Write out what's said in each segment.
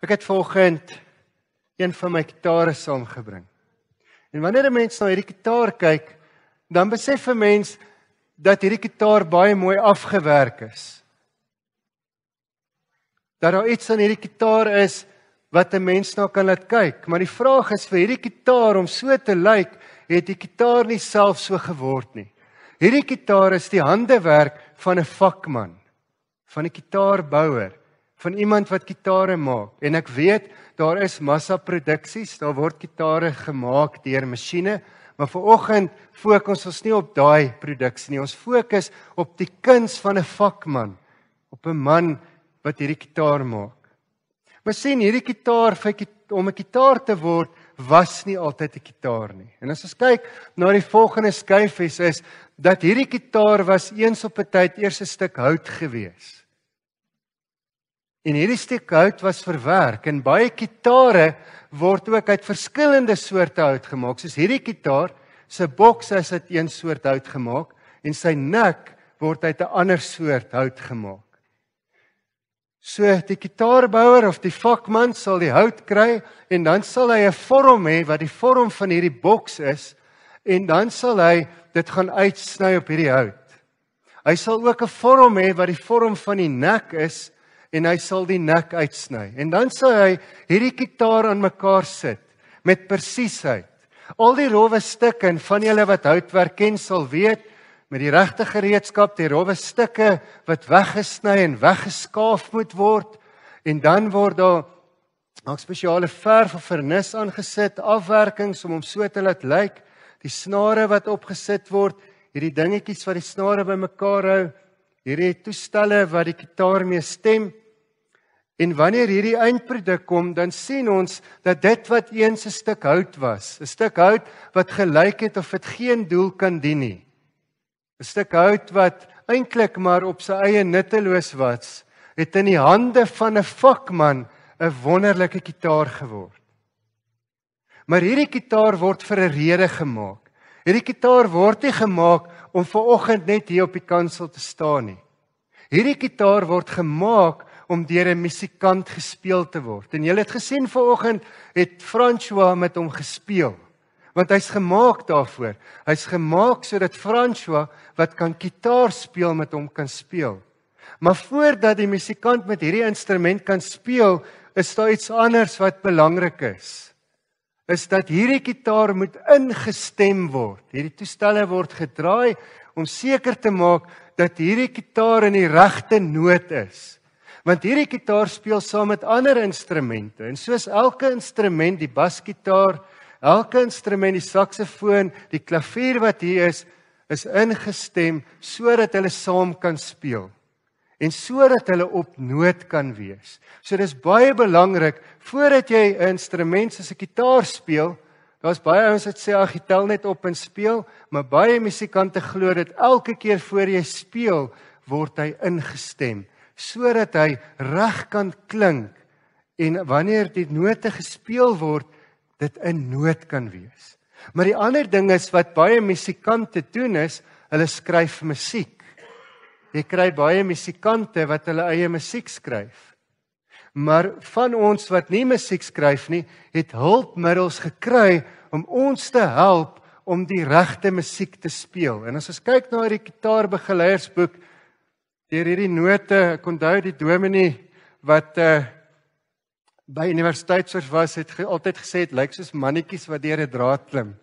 Ek het vanoggend een van my gitare saamgebring. En wanneer 'n mens na hierdie gitaar kyk, dan besef 'n mens dat hierdie gitaar baie mooi afgewerk is. Dat daar iets aan hierdie gitaar is wat 'n mens na kan laat kyk, maar die vraag is vir hierdie gitaar om so te lyk, het die gitaar nie self so geword nie. Hierdie gitaar is die handewerk van 'n vakman, van 'n gitaarbouer van iemand wat gitare maak en ek weet daar is massa produksies, daar word gitare gemaak deur masjiene, maar viroggend fokus ons nie op daai produksie nie. Ons fokus op die kuns van 'n vakman, op 'n man wat hierdie gitaar maak. Maar sien hierdie gitaar vir om 'n gitaar te word was nie altyd 'n gitaar nie. En as ons kyk na die volgende skyfies is dat hierdie gitaar was eens op 'n tyd eers 'n stuk hout geweest. En hierdie stuk hout was verwerk en baie kitare word ook uit verskillende soorte hout gemaak. Soos hierdie kitaar se boks is uit een soort hout gemaak en sy nek word uit 'n ander soort hout gemaak. So die kitaarbouer of die vakman sal die hout kry en dan sal hy 'n vorm hê wat die vorm van hierdie boks is en dan sal hy dit gaan uitsny op hierdie hout. Hy sal ook 'n vorm hê wat die vorm van die nek is en hy sal die nek uitsny. En dan sal hy hierdie kitaar aan mekaar sit met presisheid. Al die rowwe stukke en van julle wat houtwerk ken sal weet met die regte gereedskap die rowwe stukke wat weggesny en weggeskaaf moet word en dan word daar 'n spesiale verf of vernis aangesit, afwerkings om hom so te laat lyk, die snare wat opgesit word, hierdie dingetjies wat die snare bymekaar hou, hierdie toestelle wat die kitaar mee stem. En wanneer hierdie eindproduk kom, dan sien ons dat dit wat eens 'n stuk hout was, 'n stuk hout wat gelyk het of dit geen doel kan dien nie. 'n Stuk hout wat eintlik maar op sy eie nutteloos was, het in die hande van 'n vakman 'n wonderlike kitaar geword. Maar hierdie kitaar word vir 'n rede gemaak. Hierdie kitaar word nie gemaak om ver oggend net hier op die kansel te staan nie. Hierdie kitaar word gemaak om deur 'n musikant gespeel te word. En julle het gesien vanoggend het François met hom gespeel. Want hy's gemaak daarvoor. Hy's gemaak sodat François wat kan gitaar speel met hom kan speel. Maar voordat die musikant met hierdie instrument kan speel, is daar iets anders wat belangrik is. Is dat hierdie gitaar moet ingestem word. Hierdie toestelle word gedraai om seker te maak dat hierdie gitaar in die regte noot is. Want hierdie gitaar speel saam met ander instrumente en soos elke instrument, die basgitaar, elke instrument, die saksofoon, die klavier wat hier is, is ingestem sodat hulle saam kan speel en sodat hulle op noot kan wees. So dis baie belangrik voordat jy 'n instrument soos 'n gitaar speel, daar's baie ouens wat sê ag, jy tel net op en speel, maar baie musikante glo dat elke keer voor jy speel, word hy ingestem sodat hy reg kan klink en wanneer die note gespeel word dit 'n noot kan wees. Maar die ander ding is wat baie musikante doen is, hulle skryf musiek. Jy kry baie musikante wat hulle eie musiek skryf. Maar van ons wat nie musiek skryf nie, het hulpmiddels gekry om ons te help om die regte musiek te speel. En as ons kyk na hierdie gitaarbegeleiersboek, deur hierdie note, ek onthou die dominee wat uh by universiteitsoos was, het ge, altyd gesê dit lyk soos mannetjies wat deur 'n draad klim.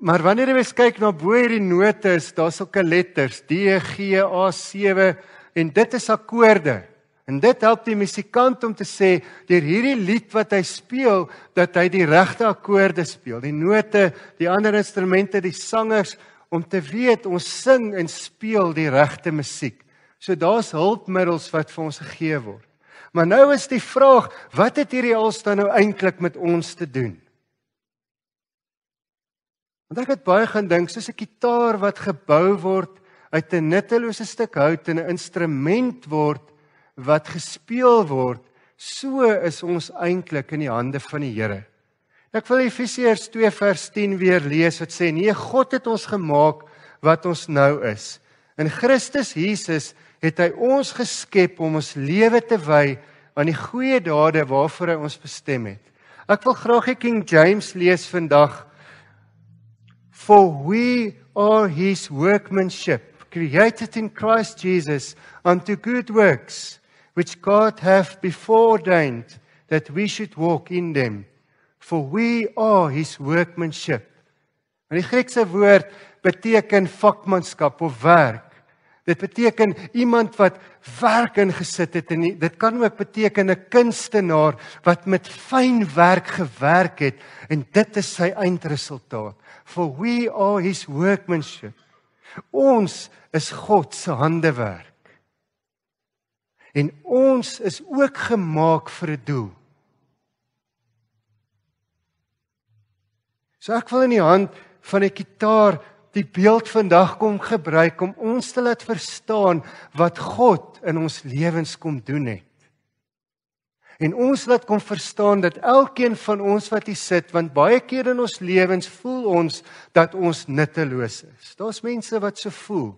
Maar wanneer jy mens kyk na bo hierdie note, is daar sulke letters D, G, A, 7 en dit is akkoorde. En dit help die musikant om te sê deur hierdie lied wat hy speel dat hy die regte akkoorde speel. Die note, die ander instrumente, die sangers om te weet ons sing en speel die regte musiek. So daar's hulpmiddels wat vir ons gegee word. Maar nou is die vraag, wat het hierdie alstaan nou eintlik met ons te doen? Want ek het baie gaan dink, soos 'n kitaar wat gebou word uit 'n nuttelose stuk hout en 'n instrument word wat gespeel word, so is ons eintlik in die hande van die Here. Ek wil Efesiërs 2 vers 10 weer lees wat sê nee God het ons gemaak wat ons nou is. In Christus Jesus het hy ons geskep om ons lewe te wy aan die goeie dade waarvoor hy ons bestem het. Ek wil graag die King James lees vandag. For we are his workmanship, created in Christ Jesus unto good works, which God hath before ordained that we should walk in them. For we are his workmanship. En die Griekse woord beteken vakmanskap of werk. Dit beteken iemand wat werk ingesit het en dit kan ook beteken 'n kunstenaar wat met fyn werk gewerk het en dit is sy eindresultaat. For we are his workmanship. Ons is God se handewerk. En ons is ook gemaak vir 'n doel. So ek wil in die hand van 'n kitaar die beeld vandag kom gebruik om ons te laat verstaan wat God in ons lewens kom doen het. En ons laat kom verstaan dat elkeen van ons wat hier sit, want baie keer in ons lewens voel ons dat ons nutteloos is. Daar's mense wat so voel.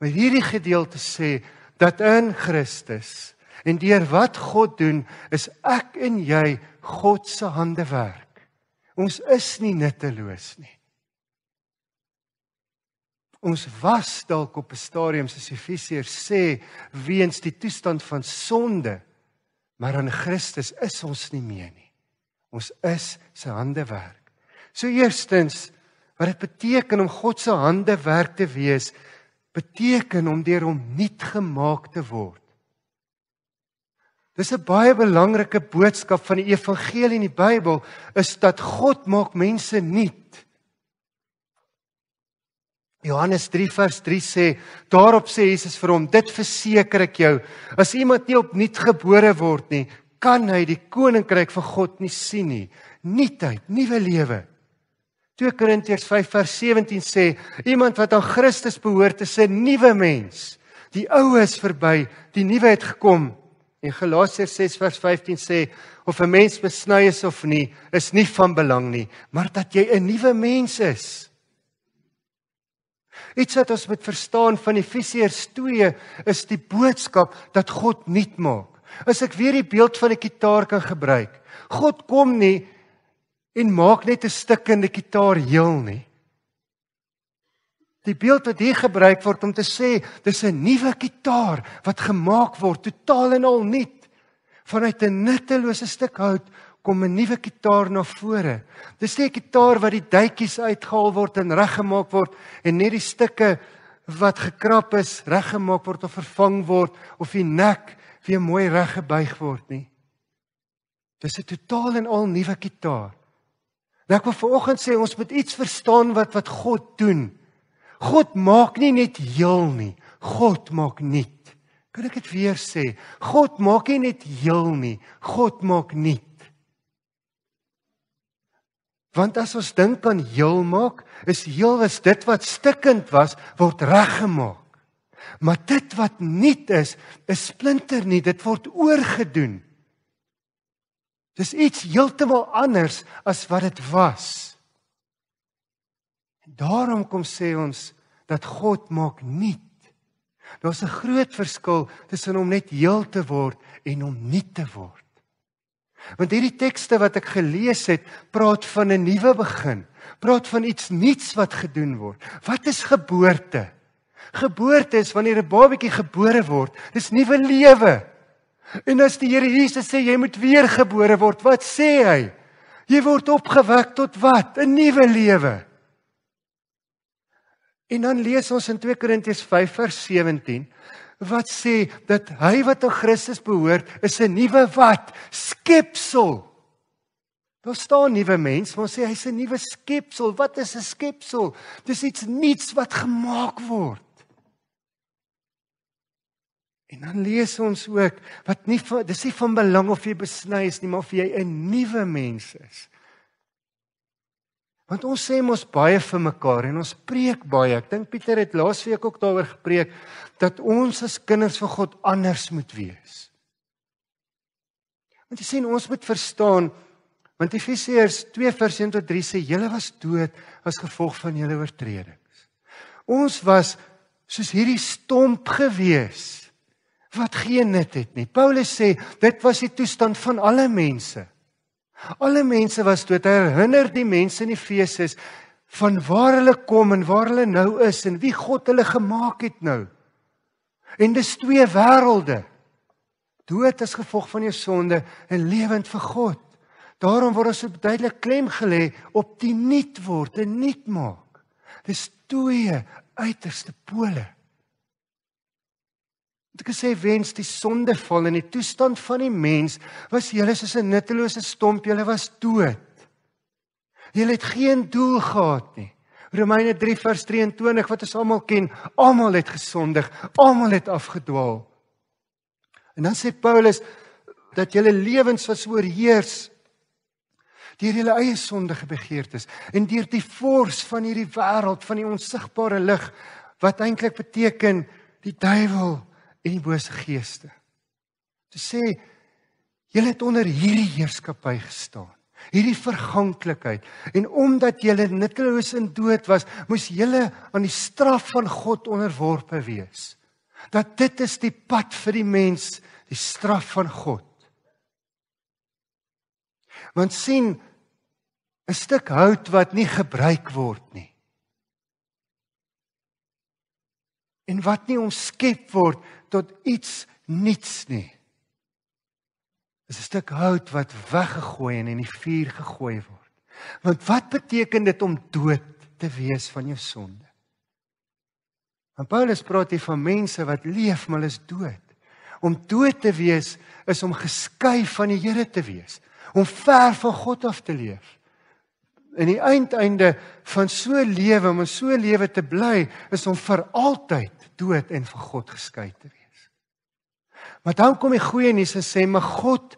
Maar hierdie gedeelte sê dat in Christus en deur wat God doen, is ek en jy God se handewerk. Ons is nie nutteloos nie. Ons was dalk op 'n stadium soos Efesiërs sê weens die toestand van sonde, maar in Christus is ons nie meer nie. Ons is sy handewerk. So eerstens wat dit beteken om God se handewerk te wees, beteken om deur hom nuut gemaak te word. Dis 'n baie belangrike boodskap van die evangelie in die Bybel is dat God maak mense nuut. Johannes 3 vers 3 sê, daarop sê Jesus vir hom, dit verseker ek jou, as iemand nie opnuut gebore word nie, kan hy die koninkryk van God nie sien nie. Nuutheid, nuwe lewe. 2 Korintiërs 5 vers 17 sê, iemand wat aan Christus behoort, is 'n nuwe mens. Die ou is verby, die nuwe het gekom. En Galasiërs 6 vers 15 sê, of 'n mens besny is of nie, is nie van belang nie, maar dat jy 'n nuwe mens is. Iets wat ons moet verstaan van Efesiërs 2 is die boodskap dat God nuut maak. As ek weer die beeld van 'n kitaar kan gebruik. God kom nie en maak net 'n stuk in die kitaar heel nie. Die beeld wat hier gebruik word om te sê dis 'n nuwe kitaar wat gemaak word totaal en al nuut vanuit 'n nuttelose stuk hout kom 'n nuwe kitaar na vore. Dis nie 'n kitaar wat die duitjies uitgehaal word en reggemaak word en net die stukke wat gekrap is reggemaak word of vervang word of die nek weer mooi reggebuig word nie. Dis 'n totaal en al nuwe kitaar. Nou ek wil vanoggend sê ons moet iets verstaan wat wat God doen. God maak nie net heel nie. God maak nuut. Kan ek dit weer sê? God maak nie net heel nie. God maak nuut. Want as ons dink aan heel maak, is heel is dit wat stikkend was, word reggemaak. Maar dit wat nuut is, is splinter nie, dit word oorgedoen. Dis iets heeltemal anders as wat dit was. En daarom kom sê ons dat God maak nuut. Daar's 'n groot verskil tussen om net heel te word en om nuut te word. Want hierdie tekste wat ek gelees het, praat van 'n nuwe begin. Praat van iets nuuts wat gedoen word. Wat is geboorte? Geboorte is wanneer 'n babatjie gebore word. Dis nuwe lewe. En as die Here Jesus sê jy moet weer gebore word, wat sê hy? Jy word opgewek tot wat? 'n Nuwe lewe. En dan lees ons in 2 Korintiërs 5 vers 17 wat sê dat hy wat aan Christus behoort is 'n nuwe wat skepsel. Daar staan nuwe mens, maar sê hy's 'n nuwe skepsel. Wat is 'n skepsel? Dis iets nuuts wat gemaak word. En dan lees ons ook wat nie dis nie van belang of jy besny is nie, maar of jy 'n nuwe mens is. Want ons sê mos baie vir mekaar en ons preek baie. Ek dink Pieter het laasweek ook daaroor gepreek dat ons as kinders van God anders moet wees. Want jy sien ons moet verstaan want Efesiërs 2:1 tot 3 sê julle was dood as gevolg van julle oortredings. Ons was soos hierdie stomp gewees wat geen nut het nie. Paulus sê dit was die toestand van alle mense. Alle mense was dood. Hy herinner die mense in Efese van waar hulle kom en waar hulle nou is en wie God hulle gemaak het nou. En dis twee wêrelde. Dood as gevolg van jou sonde en lewend vir God. Daarom word ons so duidelik klem gelê op die nuut word en nuut maak. Dis twee uiterste pole. Dit gesê wens die sondeval in die toestand van die mens was julle soos 'n nuttelose stomp, julle was dood. Julle het geen doel gehad nie. Romeine 3 vers 23 wat ons almal ken, almal het gesondig, almal het afgedwaal. En dan sê Paulus dat julle lewens was oorheers deur julle eie sondige begeertes en deur die forse van hierdie wêreld van die onsigbare lig wat eintlik beteken die duiwel en die bose geeste. Te sê julle het onder hierdie heerskappy gestaan. Hierdie verganklikheid en omdat julle nutteloos en dood was, moes julle aan die straf van God onderworpe wees. Dat dit is die pad vir die mens, die straf van God. Want sien 'n stuk hout wat nie gebruik word nie. En wat nie omskep word tot iets niets nie. Dis 'n stuk hout wat weggegooi en in die vuur gegooi word. Want wat beteken dit om dood te wees van jou sonde? En Paulus praat hier van mense wat leef maar is dood. Om dood te wees is om geskei van die Here te wees, om ver van God af te leef. In die eindeinde van so lewe, om so lewe te bly, is om vir altyd dood en van God geskei te wees. Maar dan kom die goeie nuus en sê maar God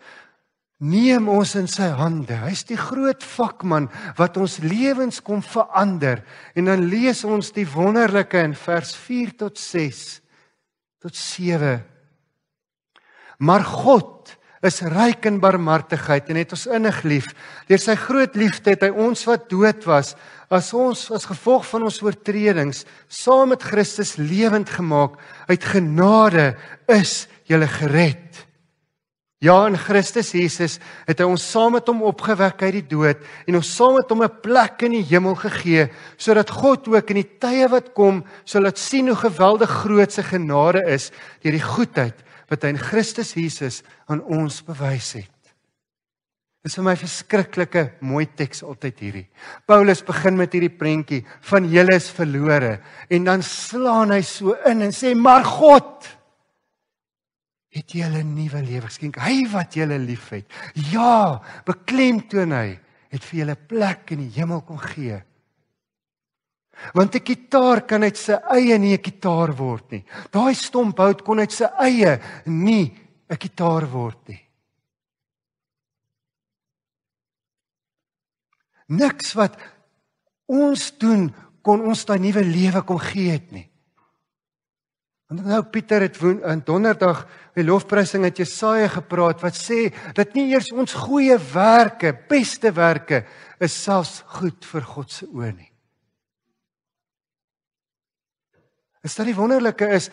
neem ons in sy hande. Hy's die groot vakman wat ons lewens kom verander. En dan lees ons die wonderlike in vers 4 tot 6 tot 7. Maar God is ryk in barmhartigheid en het ons innig lief. Deur sy groot liefde het hy ons wat dood was, as ons as gevolg van ons oortredings saam met Christus lewend gemaak. Uit genade is julle gered. Ja, in Christus Jesus het hy ons saam met hom opgewek uit die dood en ons saam met hom 'n plek in die hemel gegee sodat God ook in die tye wat kom sal laat sien hoe geweldig groot sy genade is deur die goedheid wat hy in Christus Jesus aan ons bewys het. Dis vir my verskriklike mooi teks altyd hierdie. Paulus begin met hierdie prentjie van julle is verlore en dan slaan hy so in en sê maar God het julle 'n nuwe lewe geskenk. Hy wat julle liefhet. Ja, beklemtoon hy het vir julle plek in die hemel kom gee. Want 'n kitaar kan uit sy eie nie 'n kitaar word nie. Daai stomp hout kon uit sy eie nie 'n kitaar word nie. Niks wat ons doen kon ons daai nuwe lewe kom gee het nie. Want nou Pieter het woon, in donderdag by lofprysing het Jesaja gepraat wat sê dat nie eers ons goeie werke, beste werke is selfs goed vir God se oë nie. Is dit nie wonderlike is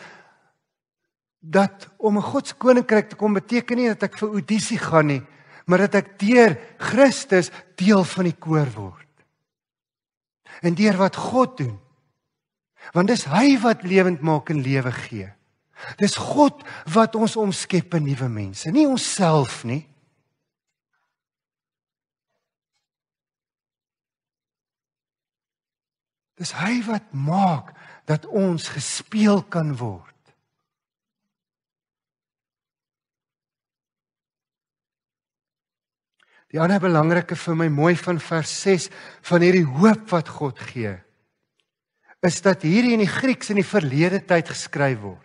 dat om 'n God se koninkryk te kom beteken nie dat ek vir audisie gaan nie, maar dat ek deur Christus deel van die koor word. En deur wat God doen Want dis hy wat lewend maak en lewe gee. Dis God wat ons omskep in nuwe mense, nie onsself nie. Dis hy wat maak dat ons gespeel kan word. Die ander belangrike vir my mooi van vers 6 van hierdie hoop wat God gee is dat hierdie in die Grieks in die verlede tyd geskryf word.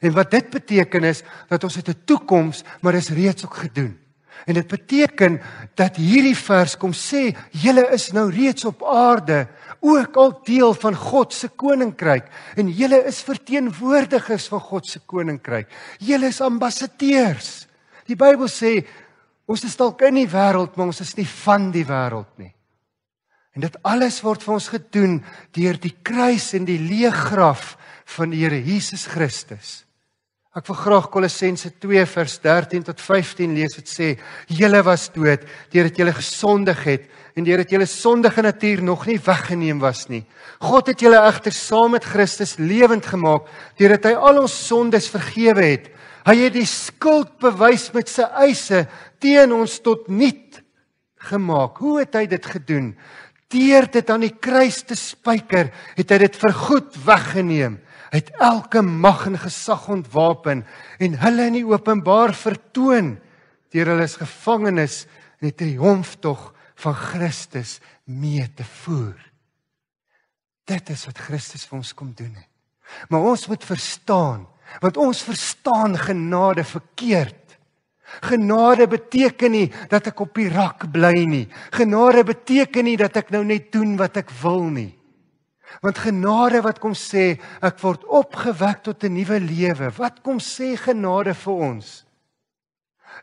En wat dit beteken is dat ons het 'n toekoms, maar is reeds ook gedoen. En dit beteken dat hierdie vers kom sê, julle is nou reeds op aarde, ook al deel van God se koninkryk en julle is verteenwoordigers van God se koninkryk. Julle is ambassadeurs. Die Bybel sê ons is dalk in die wêreld, maar ons is nie van die wêreld nie. En dit alles word vir ons gedoen deur die kruis en die leë graf van die Here Jesus Christus. Ek wil graag Kolossense 2 vers 13 tot 15 lees wat sê: "Julle was dood deurdat julle gesondig het en deurdat julle sondige natuur nog nie weggeneem was nie. God het julle egter saam met Christus lewend gemaak deurdat hy al ons sondes vergewe het. Hy het die skuld bewys met sy eise teen ons tot niet gemaak. Hoe het hy dit gedoen? Deur dit aan die kruis te spyker, het hy dit vergoed weggeneem." het elke mag en gesag ontwapen en hulle in die openbaar vertoon deur hulle as gevangenes in die triomftog van Christus mee te voer. Dit is wat Christus vir ons kom doen het. Maar ons moet verstaan, want ons verstaan genade verkeerd. Genade beteken nie dat ek op die rak bly nie. Genade beteken nie dat ek nou net doen wat ek wil nie. Want genade wat kom sê ek word opgewek tot 'n nuwe lewe. Wat kom sê genade vir ons?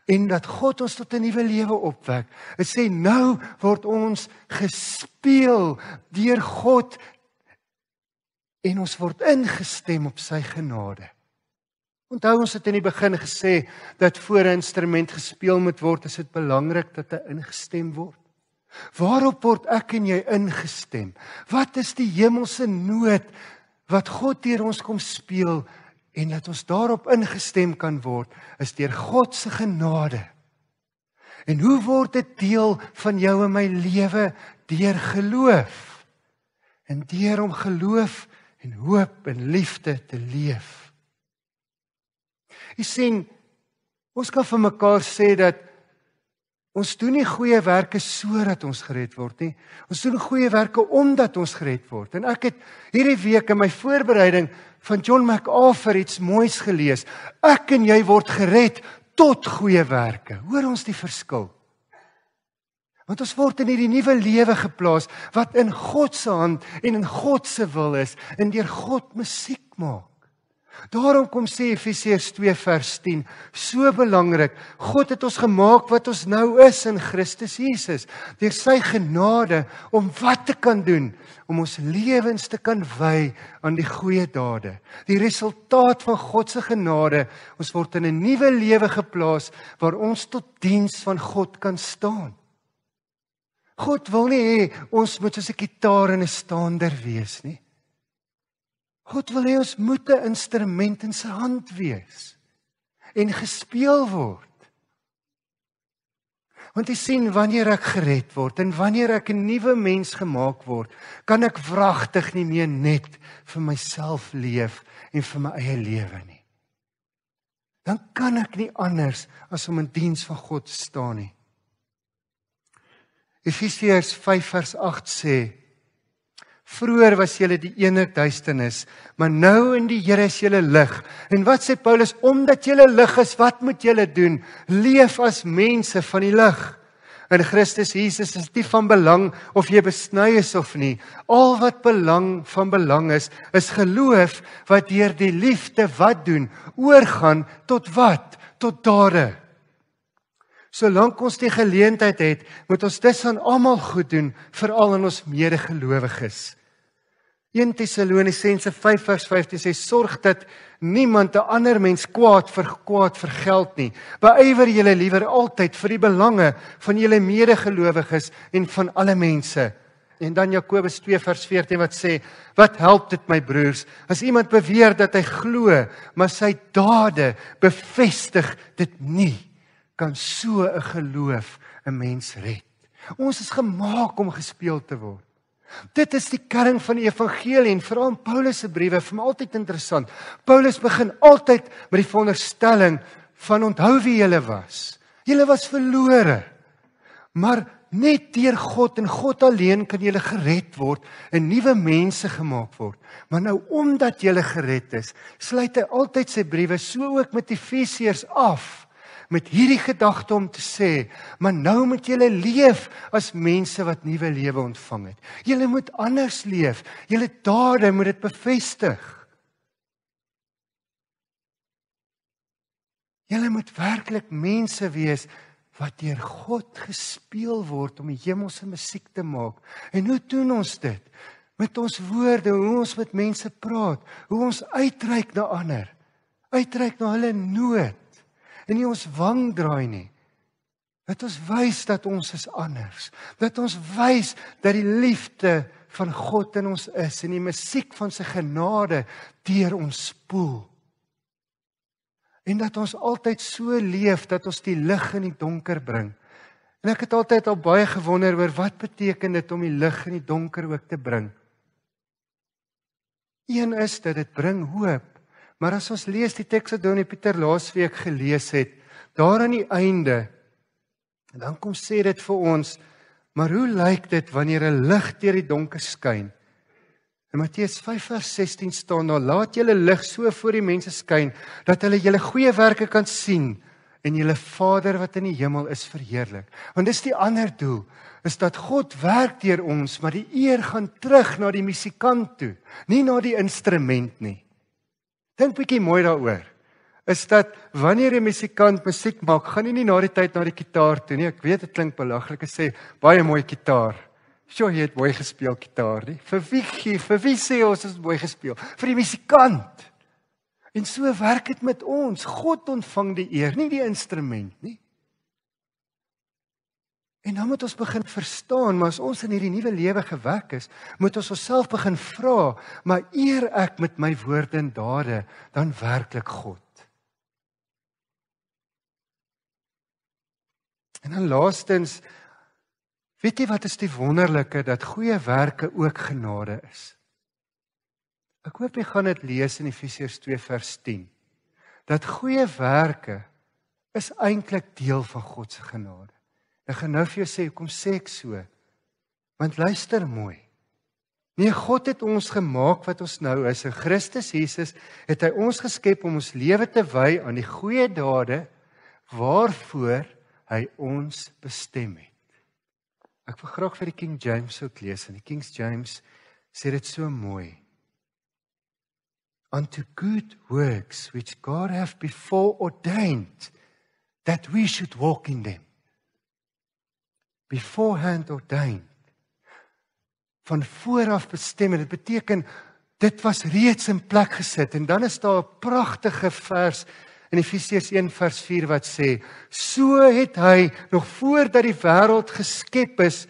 En dat God ons tot 'n nuwe lewe opwek. Dit sê nou word ons gespeel deur God en ons word ingestem op sy genade. Onthou ons het in die begin gesê dat voor 'n instrument gespeel moet word, is dit belangrik dat hy ingestem word. Waarop word ek en jy ingestem? Wat is die hemelse noot wat God deur ons kom speel en dat ons daarop ingestem kan word is deur God se genade. En hoe word dit deel van jou en my lewe deur geloof? En deur om geloof en hoop en liefde te leef. Jy sien, ons kan vir mekaar sê dat Ons doen nie goeie werke sodat ons gered word nie. Ons doen goeie werke omdat ons gered word. En ek het hierdie week in my voorbereiding van John MacArthur iets moois gelees. Ek en jy word gered tot goeie werke. Hoor ons die verskil? Want ons word in hierdie nuwe lewe geplaas wat in God se hand en in God se wil is en deur God musiek maak. Daarom kom sê Efesiërs 2 vers 10, so belangrik. God het ons gemaak wat ons nou is in Christus Jesus, deur sy genade om wat te kan doen, om ons lewens te kan wy aan die goeie dade. Die resultaat van God se genade, ons word in 'n nuwe lewe geplaas waar ons tot diens van God kan staan. God wil nie hê ons moet soos 'n gitaar en 'n staander wees nie. God wil hê ons moet 'n instrument in sy hand wees en gespeel word. Want jy sien wanneer ek gered word en wanneer ek 'n nuwe mens gemaak word, kan ek wragtig nie meer net vir myself leef en vir my eie lewe nie. Dan kan ek nie anders as om in diens van God staan nie. Efesiërs 5 vers 8 sê Vroer was julle die ene duisternis, maar nou in die Here is julle lig. En wat sê Paulus? Omdat julle lig is, wat moet julle doen? Leef as mense van die lig. In Christus Jesus is dit van belang of jy besny is of nie. Al wat belang van belang is, is geloof wat deur die liefde wat doen, oorgaan tot wat? Tot dade. Solank ons die geleentheid het, moet ons dit aan almal goed doen, veral aan ons medegelowiges. 1 Tessalonisense 5 vers 15 sê sorg dat niemand 'n ander mens kwaad vir kwaad vergeld nie. Beywer julle liewer altyd vir die belange van julle medegelowiges en van alle mense. En dan Jakobus 2 vers 14 wat sê: "Wat help dit my broers as iemand beweer dat hy glo, maar sy dade bevestig dit nie? Kan so 'n geloof 'n mens red?" Ons is gemaak om gespeel te word. Dit is die kern van die evangelie en veral in Paulus se briewe vir my altyd interessant. Paulus begin altyd met die veronderstelling van onthou wie jy was. Jy was verlore. Maar net deur God en God alleen kan jy gered word en nuwe mense gemaak word. Maar nou omdat jy gered is, sluit hy altyd sy briewe so ook met Efesiërs af met hierdie gedagte om te sê, maar nou moet julle leef as mense wat nuwe lewe ontvang het. Julle moet anders leef. Julle dade moet dit bevestig. Julle moet werklik mense wees wat deur God gespeel word om die hemelse musiek te maak. En hoe doen ons dit? Met ons woorde, hoe ons met mense praat, hoe ons uitreik na ander. Uitreik na hulle nood en nie ons wang draai nie. Dat ons wys dat ons is anders. Dat ons wys dat die liefde van God in ons is en die musiek van sy genade deur ons spoel. En dat ons altyd so leef dat ons die lig in die donker bring. En ek het altyd al baie gewonder oor wat beteken dit om die lig in die donker ook te bring. Een is dat dit bring hoop. Maar as ons lees die teks wat Donnie Pieter laasweek gelees het, daar aan die einde, dan kom sê dit vir ons, maar hoe lyk dit wanneer 'n lig deur die donker skyn? In Matteus 5:16 staan daar: "Laat julle lig so voor die mense skyn dat hulle julle goeie werke kan sien en julle Vader wat in die hemel is verheerlik." Want dis die ander doel is dat God werk deur ons, maar die eer gaan terug na die musikant toe, nie na die instrument nie. Dink bietjie mooi daaroor. Is dat wanneer 'n musikant musiek maak, gaan hy nie na die tyd na die kitaar toe nie. Ek weet dit klink belaglik as sê baie mooi kitaar. Sjoe, jy het mooi gespeel kitaar nie. Vir wie gee? Vir wie sê ons het mooi gespeel? Vir die musikant. En so werk dit met ons. God ontvang die eer, nie die instrument nie. En dan moet ons begin verstaan, maar as ons in hierdie nuwe lewe gewek is, moet ons onsself begin vra, maar eer ek met my woorde en dade dan werklik God? En dan laastens, weet jy wat is die wonderlike dat goeie werke ook genade is? Ek hoop jy gaan dit lees in Efesiërs 2 vers 10. Dat goeie werke is eintlik deel van God se genade. Ek gaan nou vir jou sê, kom sê ek so. Want luister mooi. Nee, God het ons gemaak wat ons nou is. In Christus Jesus het hy ons geskep om ons lewe te wy aan die goeie dade waarvoor hy ons bestem het. Ek wil graag vir die King James ook lees en die King James sê dit so mooi. Unto good works which God have before ordained that we should walk in them beforehand ordained van vooraf bestem dit beteken dit was reeds in plek gesit en dan is daar 'n pragtige vers in Efesiërs 1 vers 4 wat sê so het hy nog voordat die wêreld geskep is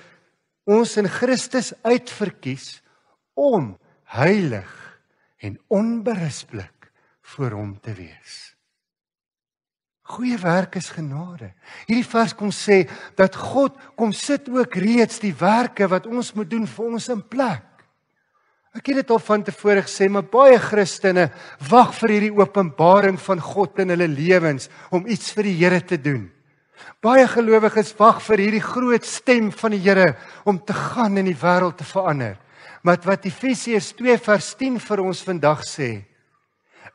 ons in Christus uitverkies om heilig en onberispelik voor hom te wees Goeie werk is genade. Hierdie vers kom sê dat God kom sit ook reeds die werke wat ons moet doen vir ons in plek. Ek het dit al van tevore gesê, maar baie Christene wag vir hierdie openbaring van God in hulle lewens om iets vir die Here te doen. Baie gelowiges wag vir hierdie groot stem van die Here om te gaan in die wêreld te verander. Maar wat Efesiërs 2 vers 10 vir ons vandag sê,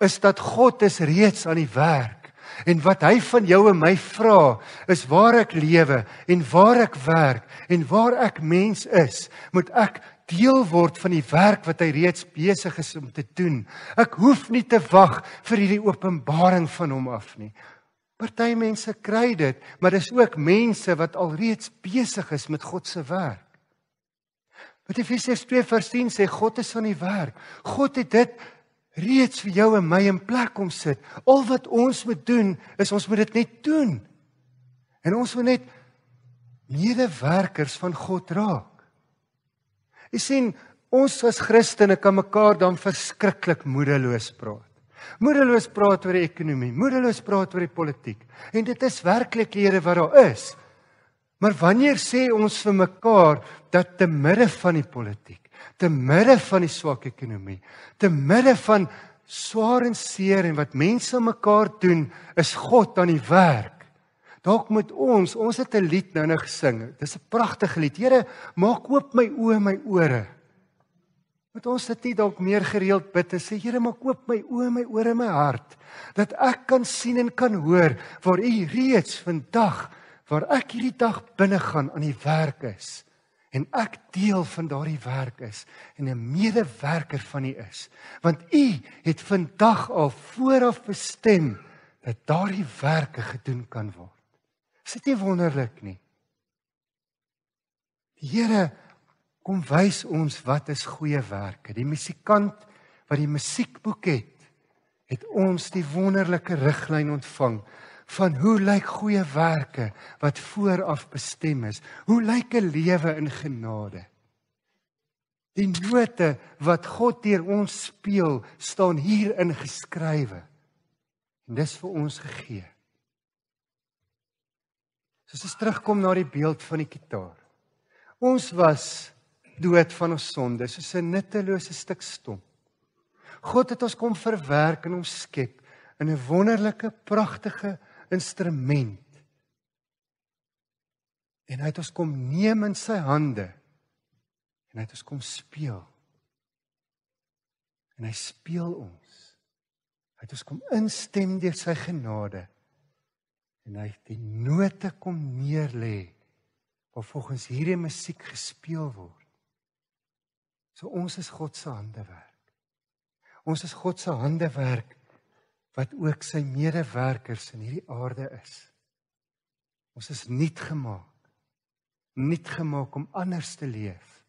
is dat God is reeds aan die werk En wat hy van jou en my vra, is waar ek lewe en waar ek werk en waar ek mens is, moet ek deel word van die werk wat hy reeds besig is om te doen. Ek hoef nie te wag vir hierdie openbaring van hom af nie. Party mense kry dit, maar dis ook mense wat alreeds besig is met God se werk. Wat Efesiërs 2:10 sê, God is aan die werk. God het dit reeds vir jou en my in plek kom sit. Al wat ons moet doen is ons moet dit net doen. En ons moet net medewerkers van God raak. Jy sien, ons as Christene kan mekaar dan verskriklik moedeloos praat. Moedeloos praat oor die ekonomie, moedeloos praat oor die politiek. En dit is werklikhede wat daar is. Maar wanneer sê ons vir mekaar dat te midde van die politiek te midde van die swak ekonomie, te midde van swaar en seer en wat mense mekaar doen, is God aan die werk. Dalk moet ons, ons het 'n lied nou nou gesing. Dis 'n pragtige lied. Here, maak oop my oë, my ore. Moet ons dit nie dalk meer gereeld bid en sê Here, maak oop my oë, my ore, my hart, dat ek kan sien en kan hoor waar U reeds vandag, waar ek hierdie dag binne gaan aan die werk is en ek deel van daardie werk is en 'n medewerker van U is want U het vandag al vooraf bestem dat daardie werke gedoen kan word. Is dit nie wonderlik nie? Die Here kom wys ons wat is goeie werke. Die musikant wat die musiekboek het, het ons die wonderlike riglyn ontvang van hoe lyk goeie werke wat vooraf bestem is. Hoe lyk 'n lewe in genade? Die note wat God deur ons speel, staan hier in geskrywe. En dis vir ons gegee. Soos ons terugkom na die beeld van die kitaar. Ons was dood van ons sonde, soos 'n nuttelose stuk stomp. God het ons kom verwerk en ons skep in 'n wonderlike, pragtige instrument. En hy het ons kom neem in sy hande en hy het ons kom speel. En hy speel ons. Hy het ons kom instem deur sy genade. En hy het die note kom neerlê waar volgens hierdie musiek gespeel word. So ons is God se handewerk. Ons is God se handewerk wat ook sy medewerkers in hierdie aarde is. Ons is nuut gemaak. Nuut gemaak om anders te leef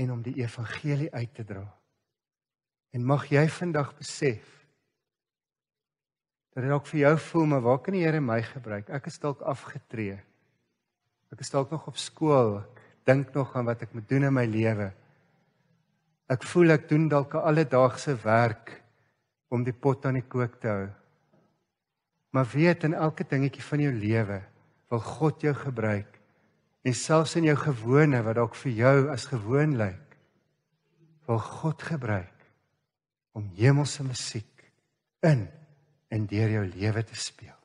en om die evangelie uit te dra. En mag jy vandag besef dat dit dalk vir jou voel maar waar kan die Here my gebruik? Ek is dalk afgetree. Ek is dalk nog op skool. Ek dink nog aan wat ek moet doen in my lewe. Ek voel ek doen dalk 'n alledaagse werk om die pot aan die kook te hou. Maar weet in elke dingetjie van jou lewe wil God jou gebruik En selfs in jou gewone wat dalk vir jou as gewoon lyk, wil God gebruik om hemelse musiek in en deur jou lewe te speel.